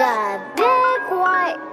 a big white